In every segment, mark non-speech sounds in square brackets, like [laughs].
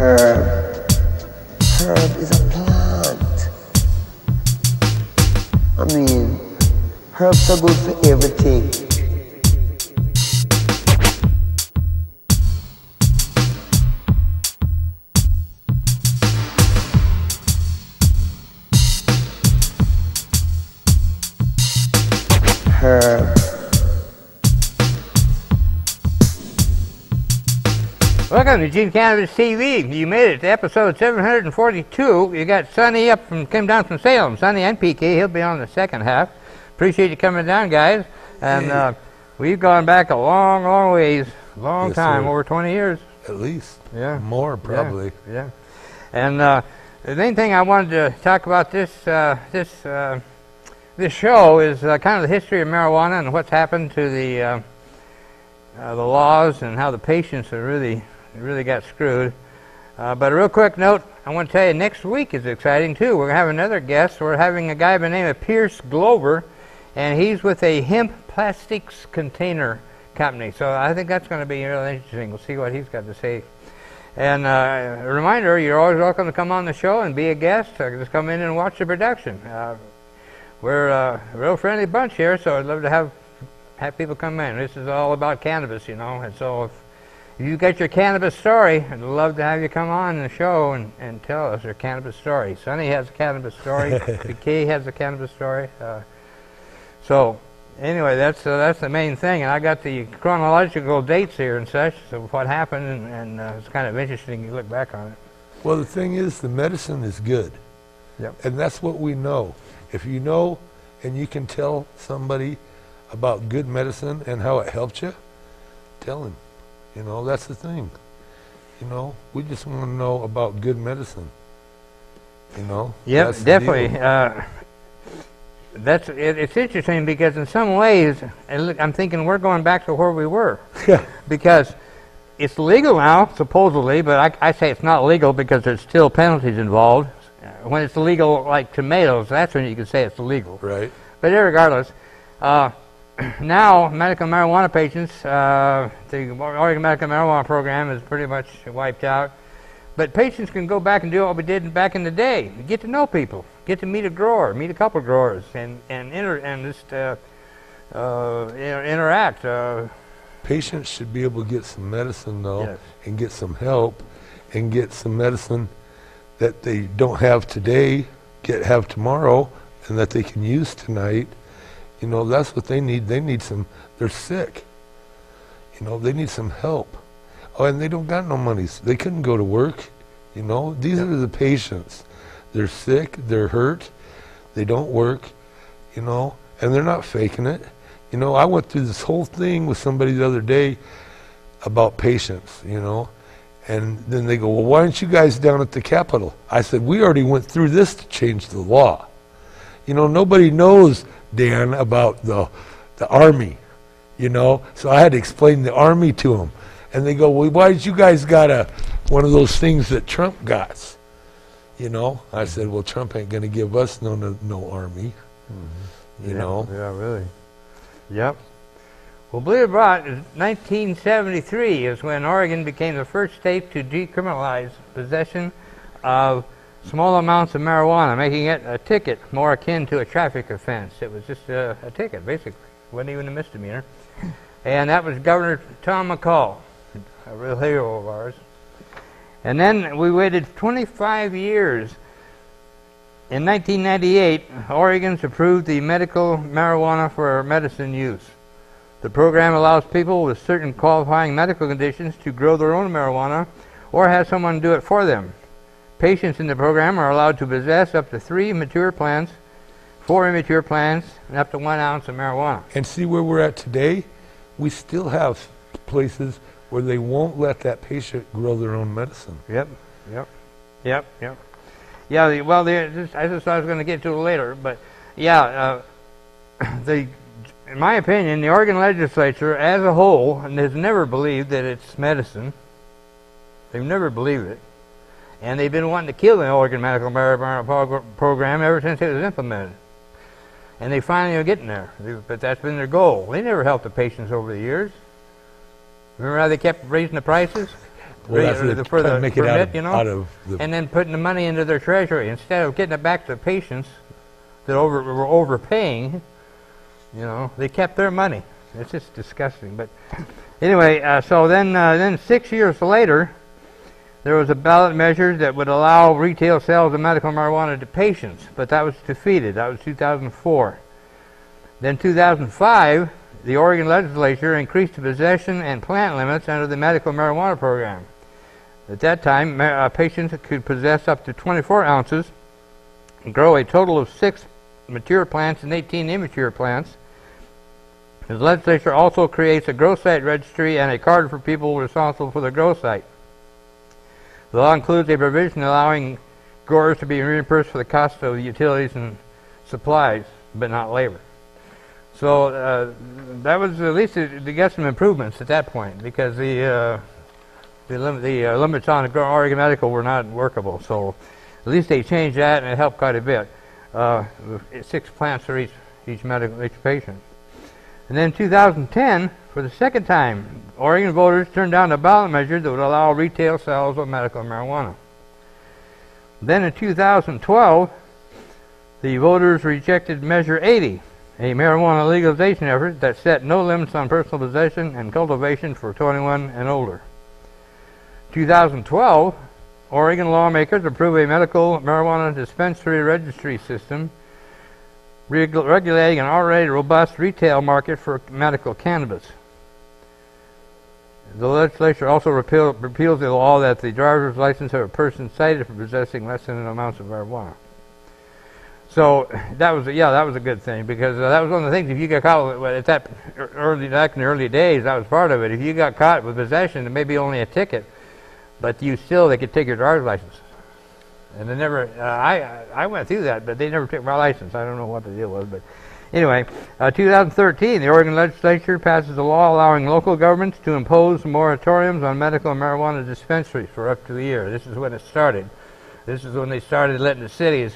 Herb. Herb is a plant. I mean, herbs are good for everything. Herb. Welcome to Eugene Cannabis TV. You made it to episode 742. You got Sonny up from came down from Salem. Sonny and PK. He'll be on the second half. Appreciate you coming down, guys. And uh, we've gone back a long, long ways, long Yes, time, sir. over 20 years. At least. Yeah. More, probably. Yeah. yeah. And uh, the main thing I wanted to talk about this uh, this uh, this show is uh, kind of the history of marijuana and what's happened to the uh, uh, the laws and how the patients are really really got screwed. Uh, but a real quick note, I want to tell you next week is exciting too. We're going to have another guest. We're having a guy by the name of Pierce Glover, and he's with a hemp plastics container company. So I think that's going to be really interesting. We'll see what he's got to say. And uh, a reminder, you're always welcome to come on the show and be a guest. Or just come in and watch the production. Uh, we're uh, a real friendly bunch here, so I'd love to have have people come in. This is all about cannabis, you know. And so you got your cannabis story, I'd love to have you come on the show and, and tell us your cannabis story. Sonny has a cannabis story. [laughs] Kay has a cannabis story. Uh, so anyway, that's uh, that's the main thing. And I got the chronological dates here and such of what happened, and, and uh, it's kind of interesting to look back on it. Well, the thing is, the medicine is good. Yep. And that's what we know. If you know and you can tell somebody about good medicine and how it helped you, tell him. You know, that's the thing. You know, we just want to know about good medicine. You know? Yep, definitely. Uh, that's it, it's interesting because in some ways, and look, I'm thinking we're going back to where we were Yeah. [laughs] because it's legal now supposedly, but I, I say it's not legal because there's still penalties involved. Uh, When it's illegal, like tomatoes, that's when you can say it's illegal. Right. But regardless, uh, now medical marijuana patients, uh, the Oregon Medical Marijuana Program is pretty much wiped out. But patients can go back and do what we did back in the day: get to know people, get to meet a grower, meet a couple growers, and and inter and just uh, uh, inter- interact. Uh, Patients should be able to get some medicine, though, Yes. and get some help, and get some medicine that they don't have today, get have tomorrow, and that they can use tonight. You know, that's what they need. They need some. They're sick. You know, they need some help. Oh, and they don't got no money. so They couldn't go to work. You know, these are the patients. They're sick. They're hurt. They don't work. You know, and they're not faking it. You know, I went through this whole thing with somebody the other day about patients, you know. And then they go, Well, why aren't you guys down at the Capitol? I said, We already went through this to change the law. You know, nobody knows, Dan, about the, the Army, you know. So I had to explain the Army to them. And they go, Well, why did you guys got a, one of those things that Trump got? You know, I said, Well, Trump ain't going to give us no, no, no Army, mm-hmm. you yeah, know. Yeah, really. Yep. Well, believe it or not, 1973 is when Oregon became the first state to decriminalize possession of small amounts of marijuana, making it a ticket more akin to a traffic offense. It was just a, a ticket, basically. It wasn't even a misdemeanor. And that was Governor Tom McCall, a real hero of ours. And then we waited 25 years in 1998, Oregon's approved the medical marijuana for medicine use. The program allows people with certain qualifying medical conditions to grow their own marijuana or have someone do it for them. Patients in the program are allowed to possess up to three mature plants, four immature plants, and up to one ounce of marijuana. And see where we're at today? We still have places where they won't let that patient grow their own medicine. Yep, yep, yep, yep. Yeah, the, well, the, I just I was going to get to it later, but yeah, uh, [clears throat] the, in my opinion, the Oregon legislature as a whole has never believed that it's medicine. They've never believed it, and they've been wanting to kill the Oregon medical marijuana program ever since it was implemented. And they finally are getting there, but that's been their goal. They never helped the patients over the years. Remember how they kept raising the prices? Well, the- for the to make it out permit, of, you know, out of the, and then putting the money into their treasury instead of getting it back to the patients that over were overpaying. You know, they kept their money. It's just disgusting. But anyway, uh, so then uh, then six years later, there was a ballot measure that would allow retail sales of medical marijuana to patients, but that was defeated. That was 2004. Then 2005, the Oregon legislature increased the possession and plant limits under the medical marijuana program. At that time, uh, patients could possess up to 24 ounces and grow a total of six mature plants and 18 immature plants. The legislature also creates a grow site registry and a card for people responsible for the grow site. The law includes a provision allowing growers to be reimbursed for the cost of utilities and supplies, but not labor. So uh, that was at least to, to get some improvements at that point because the uh, the, lim- the uh, limits on Oregon Medical were not workable. So at least they changed that and it helped quite a bit. Uh, six plants for each each medical each patient. And then 2010, for the second time, Oregon voters turned down a ballot measure that would allow retail sales of medical marijuana. Then in 2012, the voters rejected Measure 80, a marijuana legalization effort that set no limits on personal possession and cultivation for 21 and older. 2012, Oregon lawmakers approved a medical marijuana dispensary registry system regulating an already robust retail market for medical cannabis. The legislature also repeal, repeals the law that the driver's license of a person cited for possessing less than an ounce of marijuana. So that was yeah that was a good thing because uh, that was one of the things if you got caught at that early back in the early days that was part of it if you got caught with possession it may be only a ticket but you still they could take your driver's license and they never uh, I I went through that but they never took my license. I don't know what the deal was but anyway uh, 2013 the Oregon legislature passes a law allowing local governments to impose moratoriums on medical marijuana dispensaries for up to a year. This is when it started. This is when they started letting the cities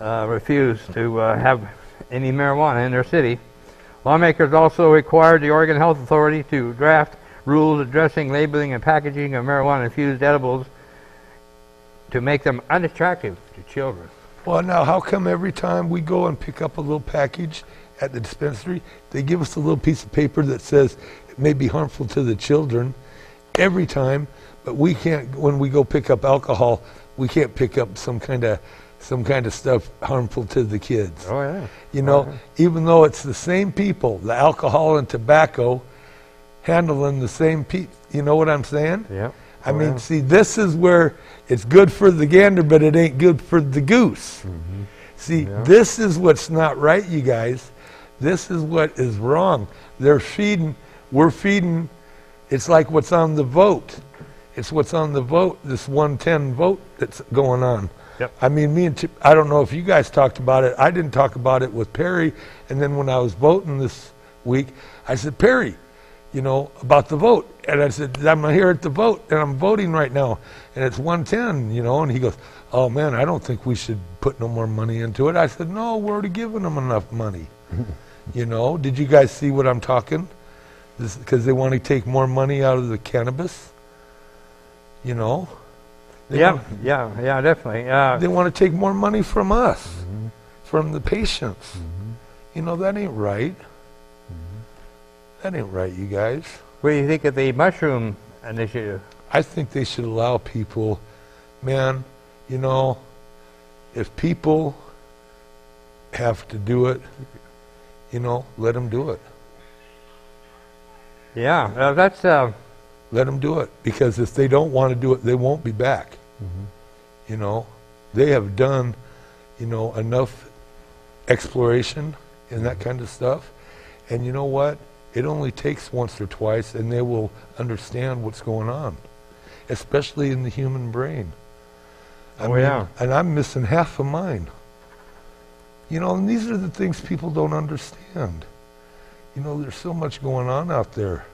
uh, refuse to uh, have any marijuana in their city. Lawmakers also required the Oregon Health Authority to draft rules addressing labeling and packaging of marijuana-infused edibles to make them unattractive to children. well, now, how come every time we go and pick up a little package at the dispensary, they give us a little piece of paper that says it may be harmful to the children every time, but we can't, when we go pick up alcohol, we can't pick up some kind of some kind of stuff harmful to the kids. Oh yeah. You know, oh, even though it's the same people, the alcohol and tobacco, handling the same pe You know what I'm saying? Yep. I mean, see, this is where it's good for the gander, but it ain't good for the goose. See, Mm-hmm. Yeah. this is what's not right, you guys. This is what is wrong. They're feeding, we're feeding, it's like what's on the vote. It's what's on the vote, this 110 vote that's going on. Yep. I mean, me and Chip, I don't know if you guys talked about it. I didn't talk about it with Perry. And then when I was voting this week, I said, Perry, you know, about the vote. And I said, I'm here at the vote and I'm voting right now. And it's 110, you know. And he goes, Oh man, I don't think we should put no more money into it. I said, No, we're already giving them enough money. [laughs] you know, did you guys see what I'm talking? Because they want to take more money out of the cannabis. You know? They Yeah, want- yeah, yeah, definitely. Uh, they want to take more money from us, from the patients. You know, that ain't right. That ain't right, you guys. what do you think of the mushroom initiative? I think they should allow people, man, you know, if people have to do it, you know, let them do it. Yeah, uh, that's uh, Let them do it. Because if they don't want to do it, they won't be back. You know, they have done, you know, enough exploration and that kind of stuff. And you know what? It only takes once or twice and they will understand what's going on, especially in the human brain. I Oh, yeah. And I'm missing half of mine. You know, and these are the things people don't understand. You know, there's so much going on out there.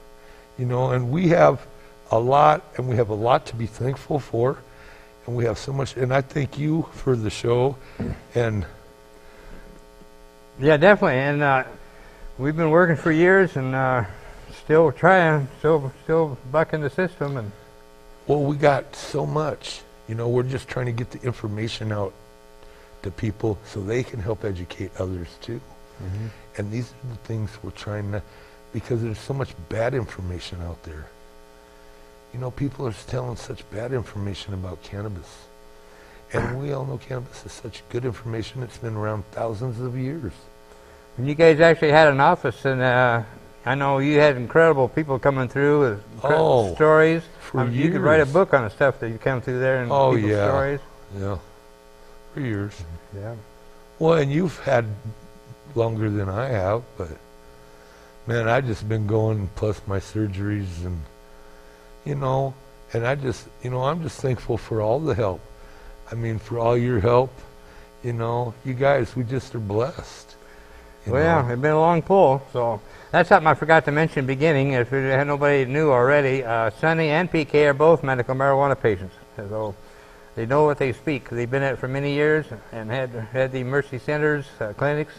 You know, and we have a lot, and we have a lot to be thankful for. And we have so much, and I thank you for the show. And Yeah, definitely. And uh, we've been working for years and uh, still trying, still still bucking the system. And Well, we got so much. You know, we're just trying to get the information out to people so they can help educate others too. And these are the things we're trying to, because there's so much bad information out there. You know, people are telling such bad information about cannabis. And we all know cannabis is such good information. It's been around thousands of years. And you guys actually had an office, and uh, I know you had incredible people coming through with Oh, stories. for Um, You could write a book on the stuff that you come through there and Oh, people's yeah. stories. Yeah. For years. Yeah. Well, and you've had longer than I have, but man, I just been going plus my surgeries and you know, and I just you know, I'm just thankful for all the help. I mean, for all your help, you know, you guys, we just are blessed. Well, yeah, it's been a long pull. So that's something I forgot to mention beginning. If nobody knew already, uh, Sonny and PK are both medical marijuana patients. So they know what they speak. They've been at it for many years and had had the Mercy Centers uh, clinics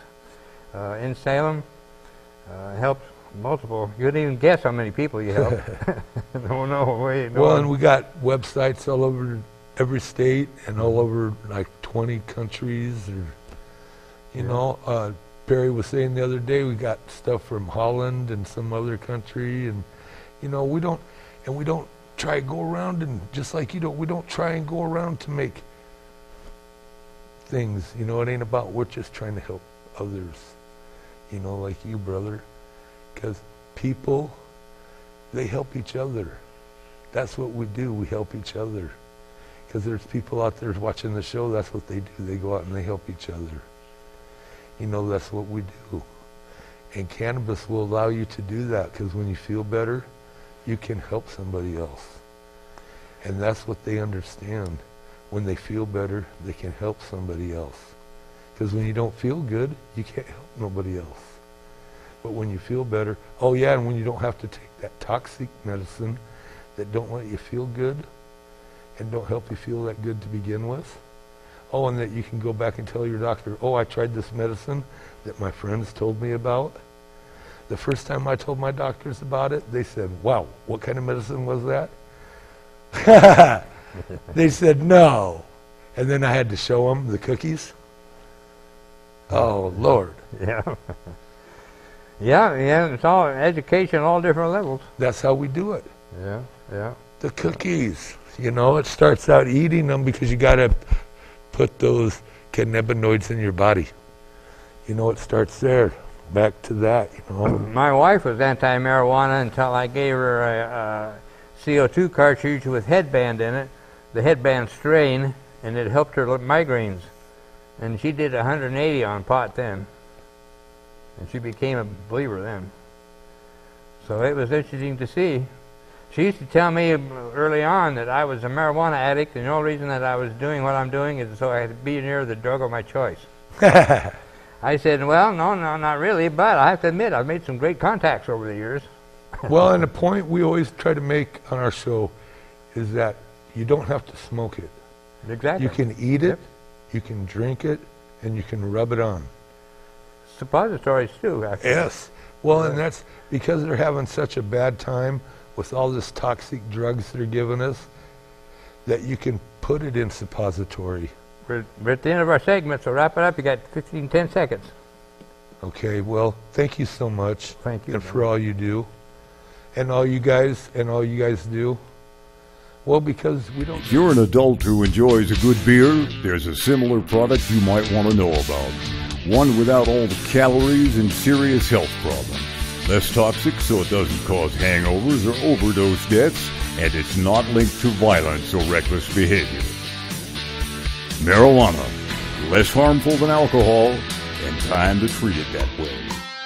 uh, in Salem. Uh, helped multiple. You couldn't even guess how many people you helped. [laughs] [laughs] no, no Well, one- and we got websites all over every state and all over like 20 countries or you Yeah. know, uh, Barry was saying the other day we got stuff from Holland and some other country and you know, we don't and we don't try to go around and just like you don't we don't try and go around to make things, you know, it ain't about we're just trying to help others. You know, like you, brother, cuz people they help each other. That's what we do. We help each other. Because there's people out there watching the show. That's what they do. They go out and they help each other. You know, that's what we do. And cannabis will allow you to do that because when you feel better, you can help somebody else. And that's what they understand. When they feel better, they can help somebody else. Because when you don't feel good, you can't help nobody else. But when you feel better, oh yeah, and when you don't have to take that toxic medicine that don't let you feel good and don't help you feel that good to begin with. Oh, and that you can go back and tell your doctor, oh, I tried this medicine that my friends told me about. The first time I told my doctors about it, they said, wow, what kind of medicine was that? [laughs] they said, no. And then I had to show them the cookies. Oh, Lord. [laughs] yeah. yeah, yeah. It's all education, all different levels. That's how we do it. Yeah, yeah. the cookies. You know, it starts out eating them because you got to put those cannabinoids in your body. You know, it starts there. Back to that, you know. [clears throat] My wife was anti-marijuana until I gave her a, a CO2 cartridge with headband in it, the headband strain, and it helped her migraines. And she did 180 on pot then, and she became a believer then. So it was interesting to see. She used to tell me early on that I was a marijuana addict, and the only reason that I was doing what I'm doing is so I could be near the drug of my choice. [laughs] I said, well, no, no, not really, but I have to admit, I've made some great contacts over the years. [laughs] well, and the point we always try to make on our show is that you don't have to smoke it. Exactly. You can eat it, Yep. you can drink it, and you can rub it on. Suppositories too, actually. Yes. Well, and that's because they're having such a bad time with all this toxic drugs they're giving us that you can put it in suppository. We're, we're at the end of our segment, so wrap it up. You got 15, 10 seconds. Okay, well, thank you so much. Thank you. And for all you do. And all you guys, and all you guys do. Well, because we don't. If you're an adult who enjoys a good beer, there's a similar product you might want to know about. One without all the calories and serious health problems. Less toxic so it doesn't cause hangovers or overdose deaths, and it's not linked to violence or reckless behavior. Marijuana. Less harmful than alcohol, and time to treat it that way.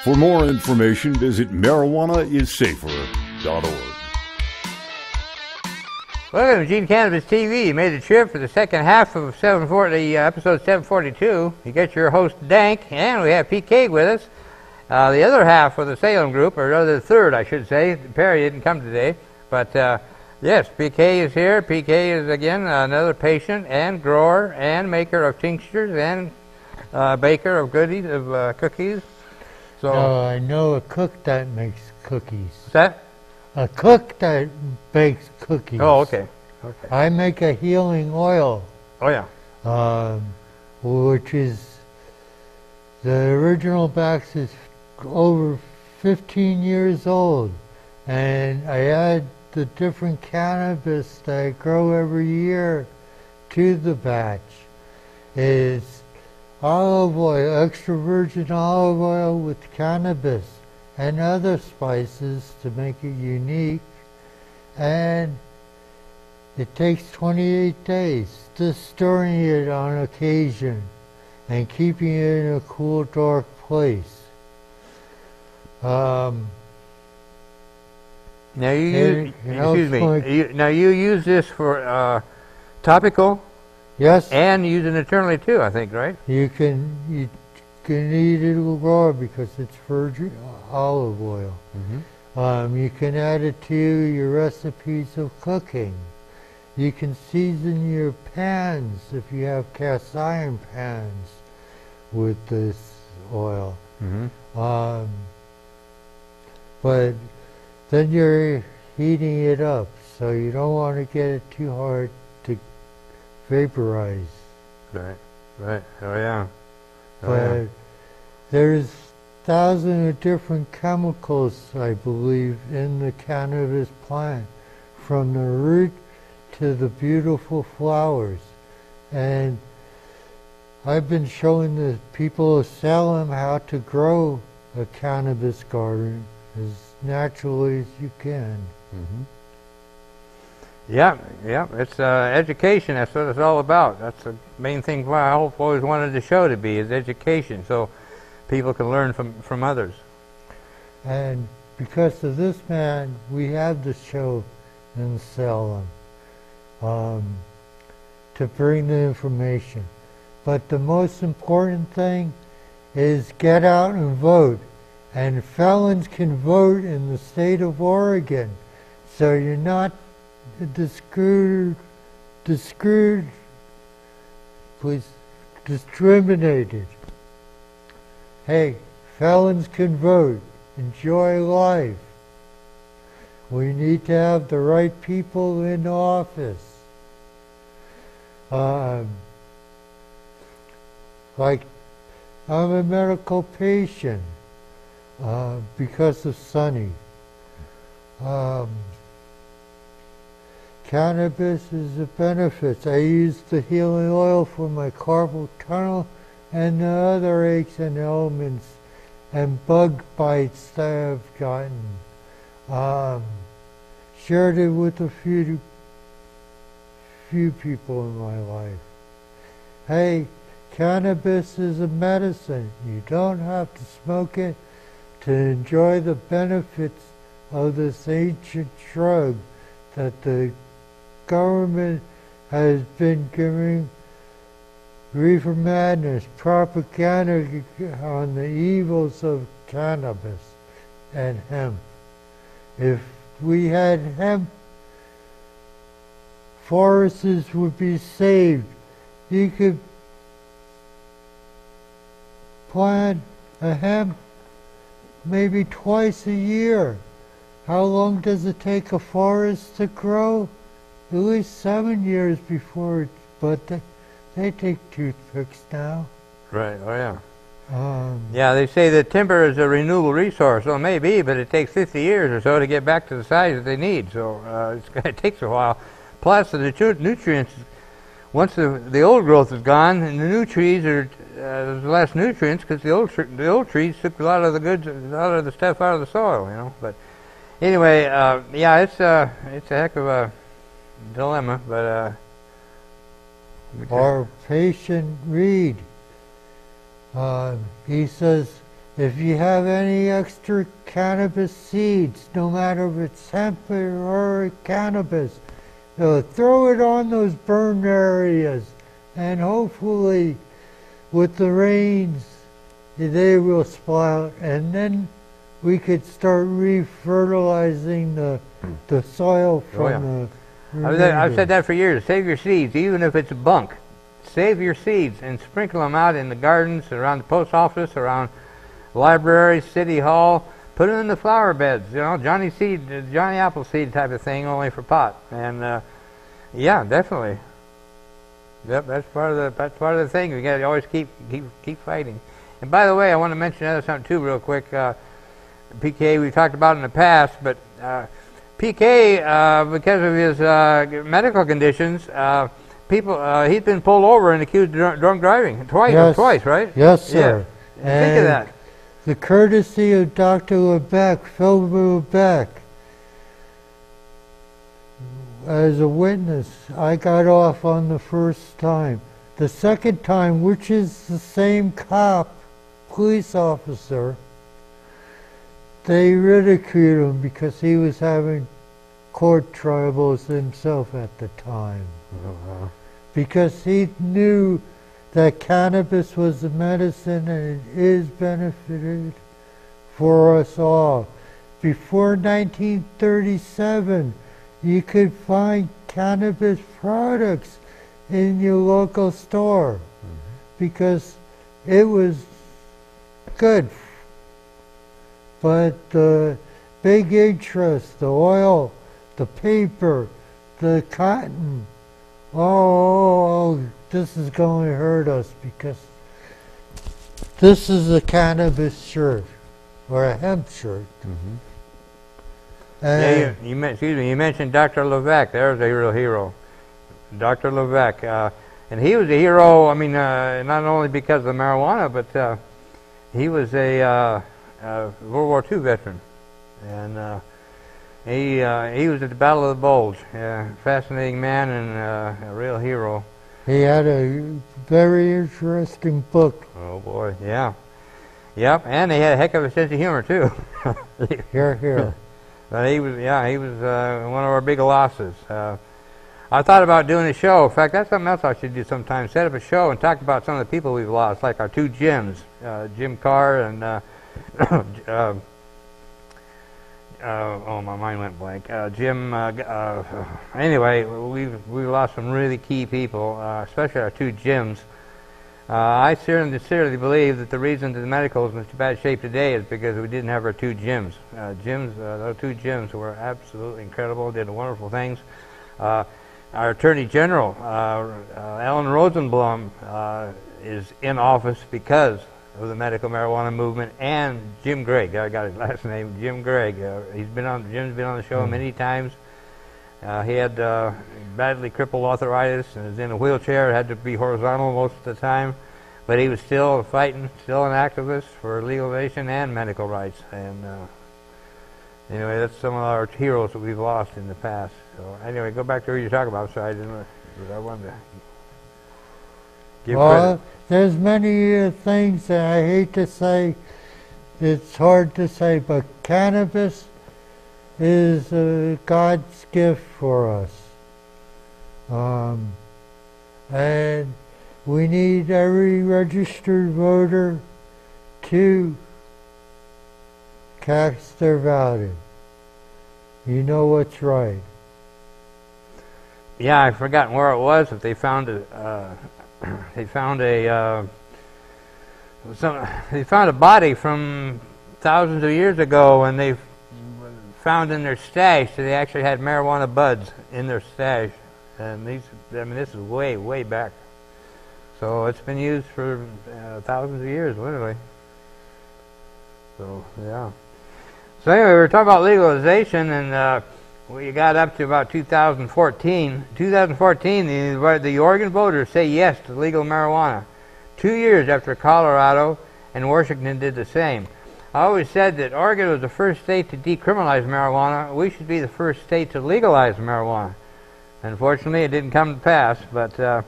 For more information, visit marijuanaissafer.org. Welcome to Eugene Cannabis TV. You made the trip for the second half of 740, uh, episode 742. You get your host, Dank, and we have PK with us. Uh, the other half of the Salem group, or rather the third, I should say. Perry didn't come today. But uh, yes, PK is here. PK is, again, another patient and grower and maker of tinctures and uh, baker of goodies, of uh, cookies. So, No, I know a cook that makes cookies. what's that? A cook that bakes cookies. Oh, okay. Okay. I make a healing oil, Oh yeah. um, which is the original box is over 15 years old, and I add the different cannabis that I grow every year to the batch. It's olive oil, extra virgin olive oil with cannabis and other spices to make it unique, and it takes 28 days, just storing it on occasion and keeping it in a cool, dark place. Um, Now you use, excuse me. You, now you use this for uh, topical yes, and use it internally too. I think, right? you can you can eat it raw because it's virgin olive oil. Mm-hmm. Um, you can add it to your recipes of cooking. You can season your pans if you have cast iron pans with this oil. Mm-hmm. Um, but then you're heating it up, so you don't want to get it too hard to vaporize. Right. Right. Oh yeah. Oh, but yeah. there's thousands of different chemicals, I believe, in the cannabis plant, from the root to the beautiful flowers. And I've been showing the people of Salem how to grow a cannabis garden as naturally as you can. Mm-hmm. Yeah, yeah. It's uh, education. That's what it's all about. That's the main thing. Why I hope always wanted the show to be is education, so people can learn from from others. And because of this man, we have the show in Salem um, to bring the information. But the most important thing is get out and vote. And felons can vote in the state of Oregon. So you're not please, discriminated. Hey, felons can vote. Enjoy life. We need to have the right people in office. Um, like, I'm a medical patient uh, because of Sonny. Um, cannabis is a benefit. I use the healing oil for my carpal tunnel and the other aches and ailments and bug bites that I've gotten. Um, shared it with a few few people in my life. Hey, cannabis is a medicine. You don't have to smoke it to enjoy the benefits of this ancient drug that the government has been giving reefer madness propaganda on the evils of cannabis and hemp. If we had hemp, forests would be saved. You could plant a hemp maybe twice a year. How long does it take a forest to grow? At least seven years before it, but they, they take toothpicks now. Right. Oh yeah. Um, Yeah, they say that timber is a renewable resource. Well, maybe, but it takes 50 years or so to get back to the size that they need. So uh, it's, [laughs] it takes a while. Plus, the nutrients, once the, the old growth is gone, and the new trees are uh, there's less nutrients because the old the old trees took a lot of the goods, a lot of the stuff out of the soil, you know. But anyway, uh, yeah, it's uh, it's a heck of a dilemma. But uh, patient Reed, uh, he says, if you have any extra cannabis seeds, no matter if it's hemp or cannabis, throw it on those burned areas, and hopefully, with the rains, they will sprout, and then we could start refertilizing the the soil from Oh, yeah. the. I've said, I've said that for years. Save your seeds, even if it's a bunk. Save your seeds and sprinkle them out in the gardens, around the post office, around library, city hall. Put them in the flower beds. You know, Johnny seed, Johnny Appleseed type of thing, only for pot. And uh, Yeah, definitely. Yep, that's part of the that's part of the thing. We got to always keep keep keep fighting. And by the way, I want to mention another something too, real quick. Uh, PK we've talked about in the past, but uh, PK uh, because of his uh, medical conditions, uh, people uh, he's been pulled over and accused of drunk, drunk driving twice. Yes. Twice, right? Yes, sir. Think of that. The courtesy of Dr. Leveque, Phil Leveque, as a witness, I got off on the first time. The second time, which is the same cop, police officer, they ridiculed him because he was having court troubles himself at the time. Uh-huh. Because he knew that cannabis was a medicine and it is benefited for us all. Before 1937, you could find cannabis products in your local store because it was good. But the big interest, the oil, the paper, the cotton, oh, this is going to hurt us because this is a cannabis shirt or a hemp shirt. Mm-hmm. Yeah, you, you, excuse me, you mentioned Dr. Leveque. There's a real hero. Dr. Leveque. Uh, and he was a hero, I mean, uh, not only because of marijuana, but uh, he was a uh, World War II veteran. And uh, he, uh, he was at the Battle of the Bulge. Fascinating man and uh, a real hero. he had a very interesting book. Oh, boy, yeah. Yep, and he had a heck of a sense of humor, too. [laughs] Here, here. [laughs] But he was, yeah, he was uh, one of our big losses. Uh, I thought about doing a show. In fact, that's something else I should do sometime. Set up a show and talk about some of the people we've lost, like our two Jims, uh, Jim Klahr and uh, [coughs] uh, uh, oh, my mind went blank. Uh, Jim. Uh, uh, anyway, we've we lost some really key people, uh, especially our two Jims. Uh, I sincerely, believe that the reason that the medical is in such bad shape today is because we didn't have our two gyms. Uh, gyms, uh, those two gyms were absolutely incredible, did wonderful things. Uh, our Attorney General, uh, uh, Ellen Rosenblum, uh, is in office because of the medical marijuana movement, and Jim Gregg. I got his [laughs] last name, Jim Gregg. Uh, he's been on. Jim's been on the show many times. Uh, he had uh, badly crippled arthritis and was in a wheelchair. Had to be horizontal most of the time, but he was still fighting, still an activist for legalization and medical rights. And uh, anyway, that's some of our heroes that we've lost in the past. So anyway, go back to who you're talking about. So I didn't. but I wanted to give well, credit. there's many uh, things that I hate to say. It's hard to say, but cannabis is uh, God's gift for us. Um, and we need every registered voter to cast their ballot. You know what's right. Yeah, I've forgotten where it was. If they found a, uh, [clears throat] they found a, uh, some, they found a body from thousands of years ago, and they found in their stash that they actually had marijuana buds in their stash. And these, I mean, this is way, way back. So it's been used for uh, thousands of years, literally. So yeah. So anyway, we were talking about legalization, and uh, we got up to about 2014. 2014, the, the Oregon voters say yes to legal marijuana. Two years after Colorado and Washington did the same. I always said that Oregon was the first state to decriminalize marijuana. We should be the first state to legalize marijuana. Unfortunately, it didn't come to pass. But uh,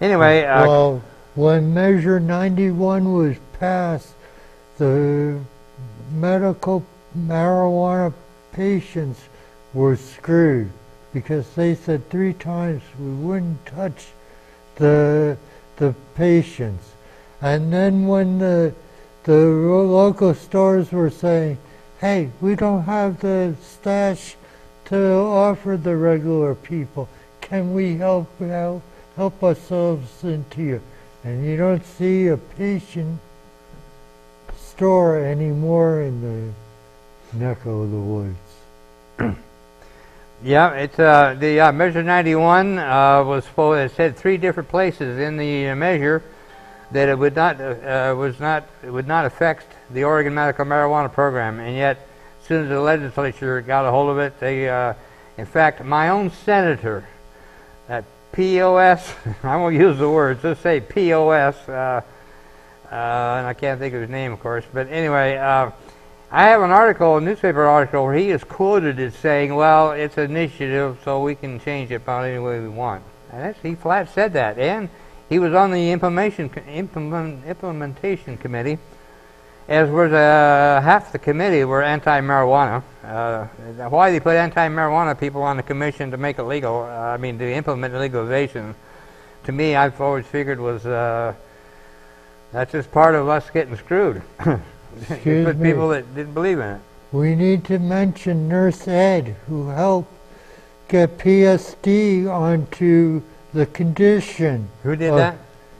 anyway, uh, well, when Measure 91 was passed, the medical marijuana patients were screwed because they said three times we wouldn't touch the the patients, and then when the the local stores were saying, "Hey, we don't have the stash to offer the regular people. Can we help help help ourselves into you?" And you don't see a patient store anymore in the neck of the woods. [clears throat] Yeah, it's uh, the uh, measure 91 uh, was full. It said three different places in the uh, measure that it would not uh, was not it would not affect the Oregon medical marijuana program, and yet as soon as the legislature got a hold of it, they, uh, in fact, my own senator, that POS, [laughs] I won't use the words, just say POS, uh, uh, and I can't think of his name, of course, but anyway. Uh, I have an article, a newspaper article, where he is quoted as saying, "Well, it's an initiative, so we can change it about any way we want." And that's, he flat said that, and he was on the implementation implement, implementation committee, as was uh, half the committee were anti-marijuana. Uh, why they put anti-marijuana people on the commission to make it legal? Uh, I mean, to implement legalization. To me, I've always figured was uh, that's just part of us getting screwed. [coughs] Excuse put me. people that didn't believe in it. We need to mention Nurse Ed, who helped get PTSD onto the condition. Who did that?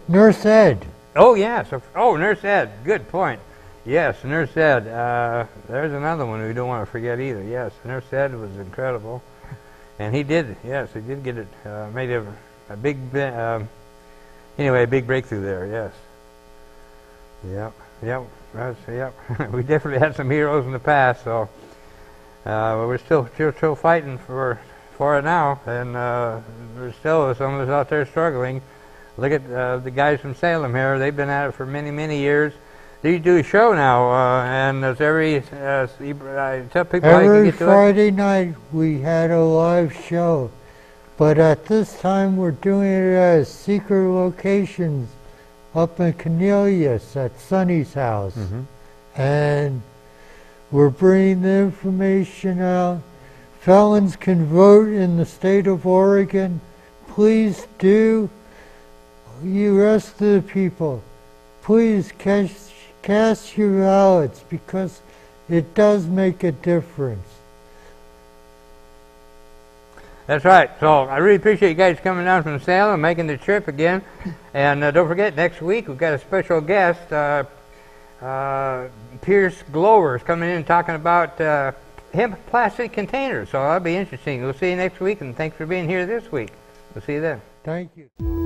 Nurse Ed. Oh, yes. Oh, Nurse Ed. Good point. Yes, Nurse Ed. Uh, there's another one we don't want to forget either. Yes, Nurse Ed was incredible. And he did, yes, he did get it, uh, made a, a big, um, anyway, a big breakthrough there, yes. Yep, yep, that's, yep. [laughs] we definitely had some heroes in the past, so uh, we're still, still, still fighting for, for it now, and uh, there's still some of us out there struggling. Look at uh, the guys from Salem here. They've been at it for many, many years. They do a show now, uh, and it's every. Uh, I tell people how you can Every get to it. Friday night we had a live show, but at this time we're doing it at secret locations up in Cornelius at Sonny's house. And we're bringing the information out. Felons can vote in the state of Oregon. Please do. You rest of the people, please cast, cast your ballots because it does make a difference. That's right. So I really appreciate you guys coming down from Salem and making the trip again. And uh, don't forget, next week we've got a special guest, uh, uh, Pierce Glover, is coming in and talking about uh, hemp plastic containers. So that'll be interesting. We'll see you next week, and thanks for being here this week. We'll see you then. Thank you.